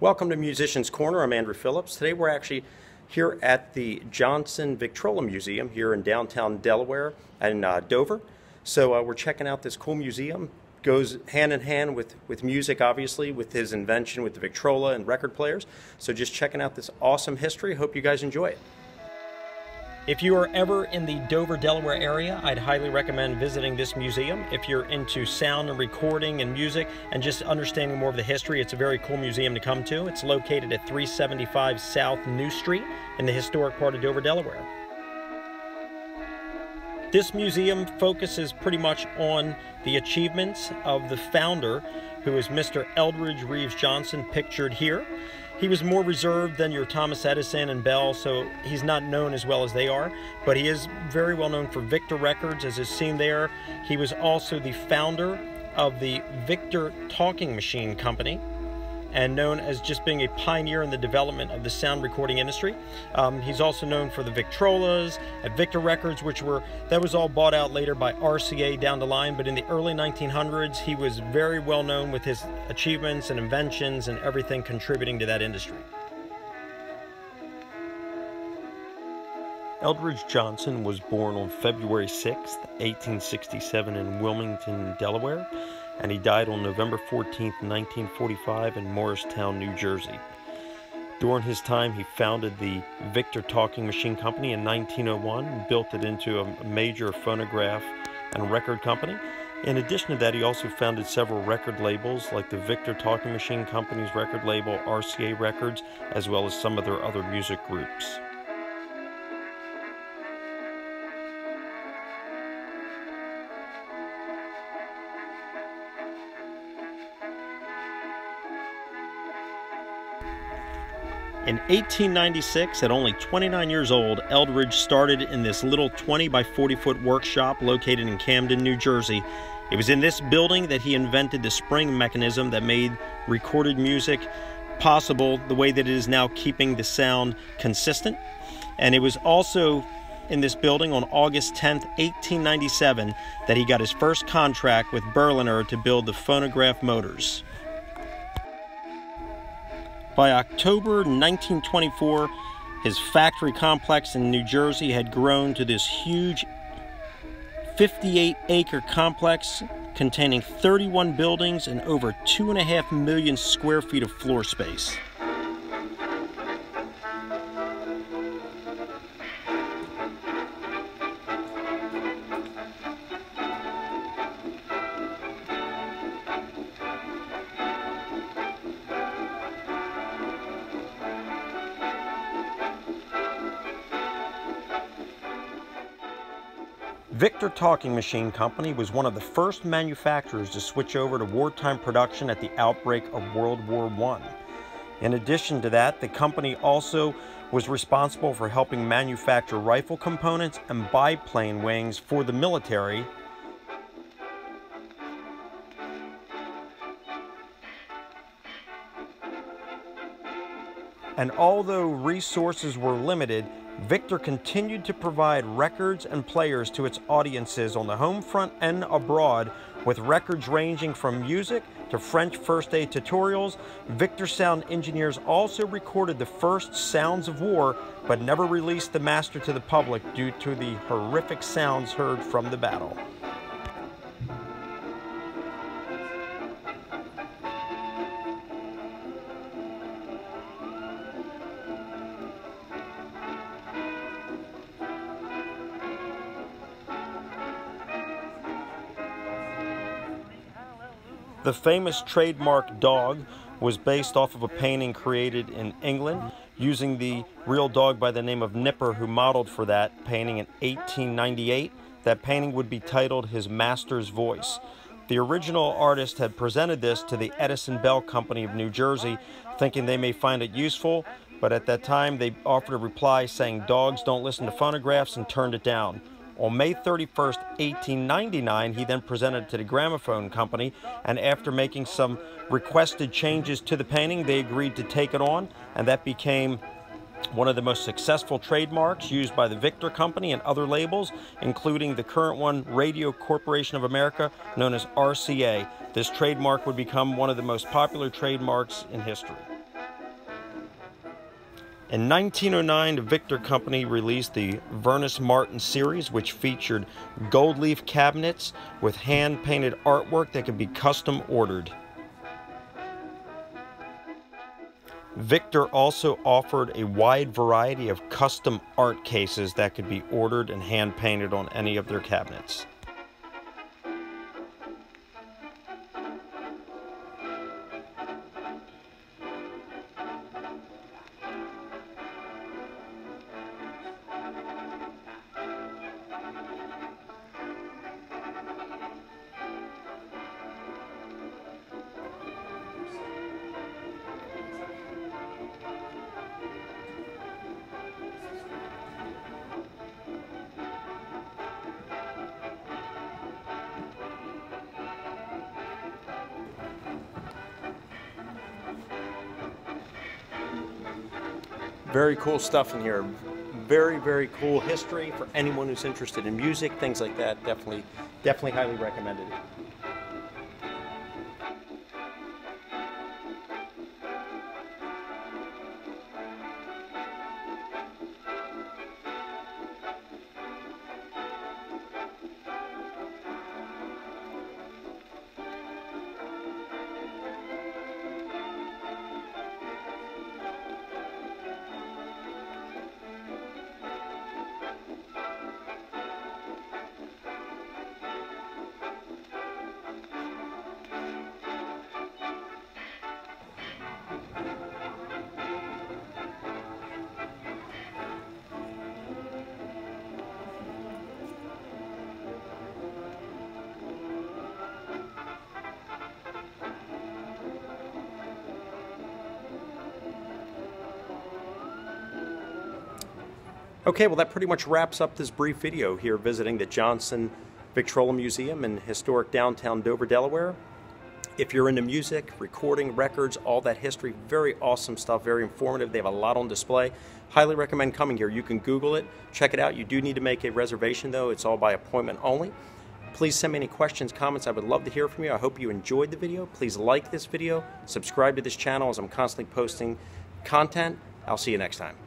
Welcome to Musicians Corner. I'm Andrew Phillips. Today we're actually here at the Johnson Victrola Museum here in downtown Delaware and uh, Dover. So uh, we're checking out this cool museum. Goes hand in hand with, with music, obviously, with his invention with the Victrola and record players. So just checking out this awesome history. Hope you guys enjoy it. If you are ever in the Dover, Delaware area, I'd highly recommend visiting this museum. If you're into sound and recording and music and just understanding more of the history, it's a very cool museum to come to. It's located at 375 South New Street in the historic part of Dover, Delaware. This museum focuses pretty much on the achievements of the founder, who is Mr. Eldridge Reeves Johnson, pictured here. He was more reserved than your Thomas Edison and Bell, so he's not known as well as they are, but he is very well known for Victor Records, as is seen there. He was also the founder of the Victor Talking Machine Company, and known as just being a pioneer in the development of the sound recording industry. Um, he's also known for the Victrolas at Victor Records, which were that was all bought out later by RCA down the line. But in the early 1900s, he was very well known with his achievements and inventions and everything contributing to that industry. Eldridge Johnson was born on February 6, 1867 in Wilmington, Delaware and he died on November 14, 1945, in Morristown, New Jersey. During his time, he founded the Victor Talking Machine Company in 1901 and built it into a major phonograph and record company. In addition to that, he also founded several record labels like the Victor Talking Machine Company's record label, RCA Records, as well as some of their other music groups. In 1896, at only 29 years old, Eldridge started in this little 20 by 40 foot workshop located in Camden, New Jersey. It was in this building that he invented the spring mechanism that made recorded music possible the way that it is now keeping the sound consistent. And it was also in this building on August 10, 1897, that he got his first contract with Berliner to build the phonograph motors. By October 1924, his factory complex in New Jersey had grown to this huge 58 acre complex containing 31 buildings and over 2.5 million square feet of floor space. Victor Talking Machine Company was one of the first manufacturers to switch over to wartime production at the outbreak of World War I. In addition to that, the company also was responsible for helping manufacture rifle components and biplane wings for the military. And although resources were limited, Victor continued to provide records and players to its audiences on the home front and abroad, with records ranging from music to French first aid tutorials. Victor sound engineers also recorded the first sounds of war, but never released the master to the public due to the horrific sounds heard from the battle. The famous trademark dog was based off of a painting created in England using the real dog by the name of Nipper who modeled for that painting in 1898. That painting would be titled His Master's Voice. The original artist had presented this to the Edison Bell Company of New Jersey, thinking they may find it useful, but at that time they offered a reply saying dogs don't listen to phonographs and turned it down. On May 31st, 1899, he then presented it to the Gramophone Company, and after making some requested changes to the painting, they agreed to take it on, and that became one of the most successful trademarks used by the Victor Company and other labels, including the current one, Radio Corporation of America, known as RCA. This trademark would become one of the most popular trademarks in history. In 1909, the Victor Company released the Vernis Martin series, which featured gold leaf cabinets with hand painted artwork that could be custom ordered. Victor also offered a wide variety of custom art cases that could be ordered and hand painted on any of their cabinets. Very cool stuff in here. Very, very cool history for anyone who's interested in music, things like that. Definitely, definitely highly recommended. Okay, well that pretty much wraps up this brief video here visiting the Johnson Victrola Museum in historic downtown Dover, Delaware. If you're into music, recording, records, all that history, very awesome stuff, very informative. They have a lot on display. Highly recommend coming here. You can Google it, check it out. You do need to make a reservation though. It's all by appointment only. Please send me any questions, comments. I would love to hear from you. I hope you enjoyed the video. Please like this video, subscribe to this channel as I'm constantly posting content. I'll see you next time.